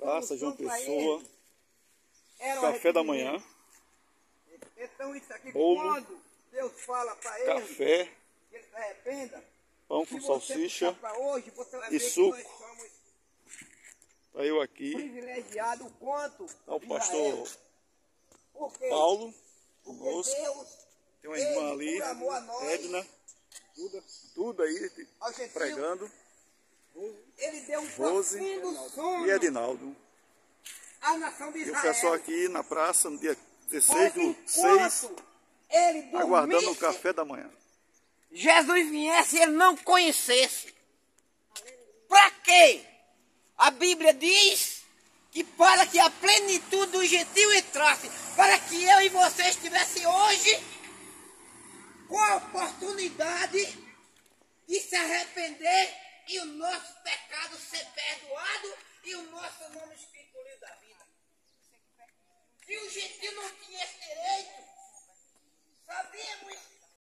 praça, João Pessoa. Café da manhã, Então isso aqui, Bolo. quando Deus fala para ele café, que ele se arrependa, pão com salsicha. hoje, e suco. que nós somos Tá eu aqui. privilegiados o quanto Tá o pastor Por quê? Paulo Porque conosco. Tem uma irmã ali, Edna. Tudo, aí pregando. Um Rose E Edinaldo. à nação de E o Israel. pessoal aqui na praça no dia Mas 16 do enquanto 6, ele dormisse, aguardando o café da manhã. Jesus viesse e ele não conhecesse. Para quê? A Bíblia diz que para que a plenitude do gentil entrasse, para que eu e você estivesse hoje com a oportunidade de se arrepender e o nosso pecado pecado, ser perdoado e o nosso nome escritural da vida. E o gentil não tinha esse direito. sabemos.